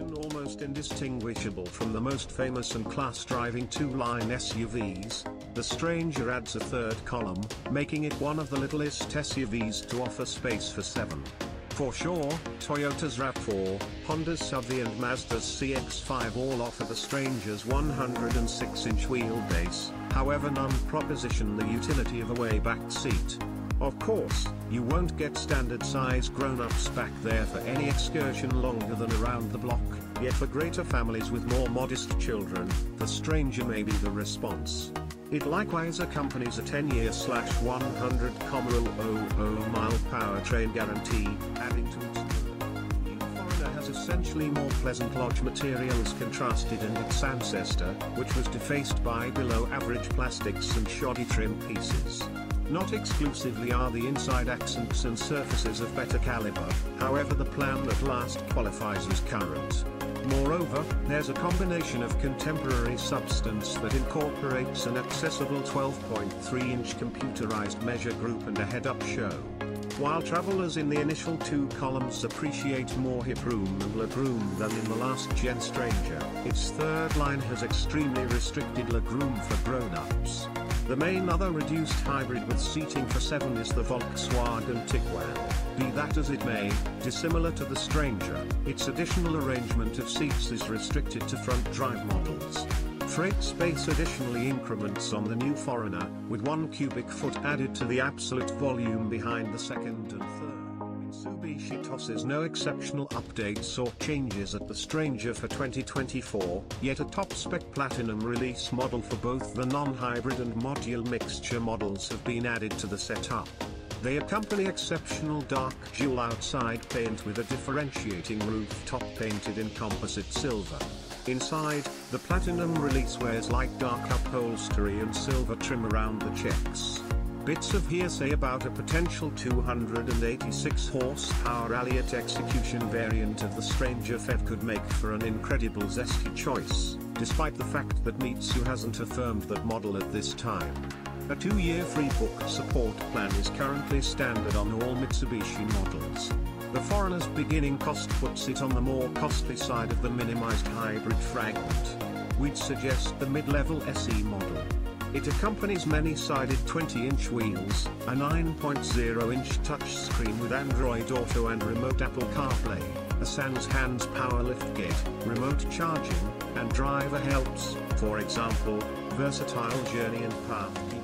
almost indistinguishable from the most famous and class-driving two-line SUVs, the Stranger adds a third column, making it one of the littlest SUVs to offer space for seven. For sure, Toyota's RAV4, Honda's Suvvi and Mazda's CX-5 all offer the Stranger's 106-inch wheelbase, however none proposition the utility of a way-back seat. Of course, you won't get standard size grown-ups back there for any excursion longer than around the block, yet for greater families with more modest children, the Stranger may be the response. It likewise accompanies a 10-year slash 100 mile powertrain guarantee, adding to its essentially more pleasant lodge materials contrasted in its ancestor, which was defaced by below-average plastics and shoddy trim pieces. Not exclusively are the inside accents and surfaces of better caliber, however the plan at last qualifies as current. Moreover, there's a combination of contemporary substance that incorporates an accessible 12.3-inch computerized measure group and a head-up show. While travelers in the initial two columns appreciate more hip room and legroom than in the last gen Stranger, its third line has extremely restricted legroom for grown-ups. The main other reduced hybrid with seating for 7 is the Volkswagen Tiguan. Be that as it may, dissimilar to the Stranger, its additional arrangement of seats is restricted to front drive models. Freight space additionally increments on the new Foreigner, with one cubic foot added to the absolute volume behind the second and third. Mitsubishi tosses no exceptional updates or changes at the Stranger for 2024, yet a top-spec Platinum release model for both the non-hybrid and module mixture models have been added to the setup. They accompany exceptional dark jewel outside paint with a differentiating rooftop painted in composite silver. Inside, the Platinum release wears light dark upholstery and silver trim around the checks. Bits of hearsay about a potential 286 horsepower Ralliart execution variant of the Stranger PHEV could make for an incredible zesty choice, despite the fact that Mitsu hasn't affirmed that model at this time. A two-year free book support plan is currently standard on all Mitsubishi models. The Foreigner's beginning cost puts it on the more costly side of the minimized hybrid fragment. We'd suggest the mid-level SE model. It accompanies many-sided 20-inch wheels, a 9.0-inch touchscreen with Android Auto and remote Apple CarPlay, a Sans Hands power liftgate, remote charging, and driver helps, for example, versatile journey and path